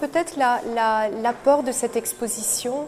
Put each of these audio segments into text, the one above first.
Peut-être l'apport la, de cette exposition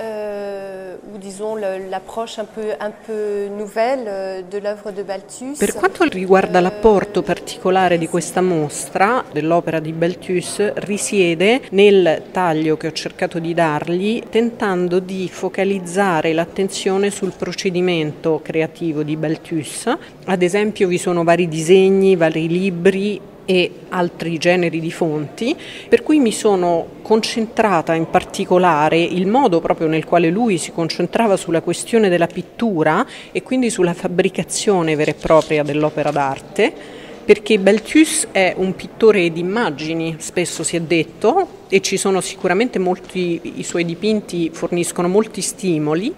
euh, ou disons l'approche un peu, un peu nouvelle euh, dell'opera di Balthus. Per quanto riguarda l'apporto particolare di questa mostra dell'opera di Balthus risiede nel taglio che ho cercato di dargli tentando di focalizzare l'attenzione sul procedimento creativo di Balthus. Ad esempio vi sono vari disegni, vari libri e altri generi di fonti, per cui mi sono concentrata in particolare il modo proprio nel quale lui si concentrava sulla questione della pittura e quindi sulla fabbricazione vera e propria dell'opera d'arte, perché Beltius è un pittore di immagini, spesso si è detto, e ci sono sicuramente molti, i suoi dipinti forniscono molti stimoli,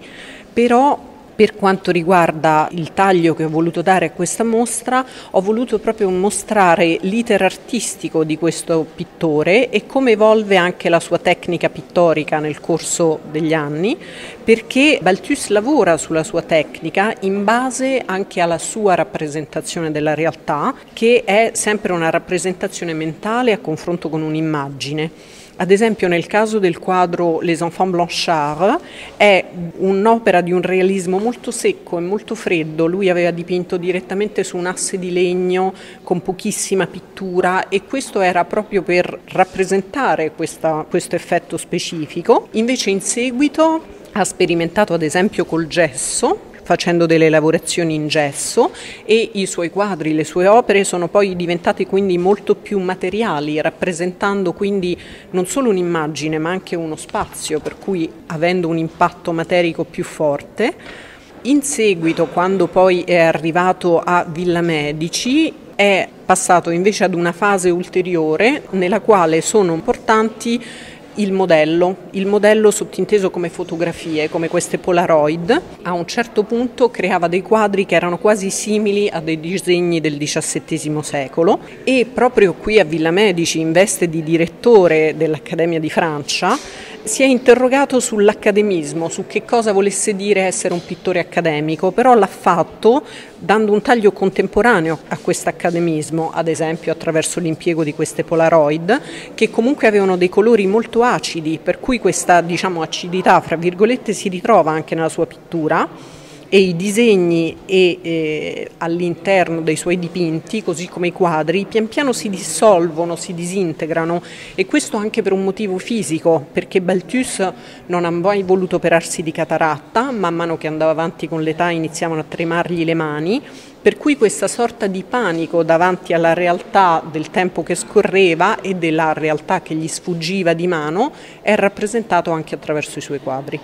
però per quanto riguarda il taglio che ho voluto dare a questa mostra, ho voluto proprio mostrare l'iter artistico di questo pittore e come evolve anche la sua tecnica pittorica nel corso degli anni, perché Balthus lavora sulla sua tecnica in base anche alla sua rappresentazione della realtà, che è sempre una rappresentazione mentale a confronto con un'immagine. Ad esempio nel caso del quadro Les Enfants Blanchard è un'opera di un realismo molto secco e molto freddo, lui aveva dipinto direttamente su un asse di legno con pochissima pittura e questo era proprio per rappresentare questa, questo effetto specifico. Invece in seguito ha sperimentato ad esempio col gesso facendo delle lavorazioni in gesso e i suoi quadri, le sue opere sono poi diventate quindi molto più materiali, rappresentando quindi non solo un'immagine ma anche uno spazio, per cui avendo un impatto materico più forte. In seguito, quando poi è arrivato a Villa Medici, è passato invece ad una fase ulteriore nella quale sono importanti il modello, il modello sottinteso come fotografie, come queste Polaroid, a un certo punto creava dei quadri che erano quasi simili a dei disegni del XVII secolo e proprio qui a Villa Medici, in veste di direttore dell'Accademia di Francia, si è interrogato sull'accademismo, su che cosa volesse dire essere un pittore accademico, però l'ha fatto dando un taglio contemporaneo a questo accademismo, ad esempio attraverso l'impiego di queste Polaroid, che comunque avevano dei colori molto acidi, per cui questa diciamo, acidità, fra virgolette, si ritrova anche nella sua pittura e i disegni e, eh, all'interno dei suoi dipinti, così come i quadri, pian piano si dissolvono, si disintegrano e questo anche per un motivo fisico, perché Balthus non ha mai voluto operarsi di cataratta, man mano che andava avanti con l'età iniziavano a tremargli le mani, per cui questa sorta di panico davanti alla realtà del tempo che scorreva e della realtà che gli sfuggiva di mano è rappresentato anche attraverso i suoi quadri.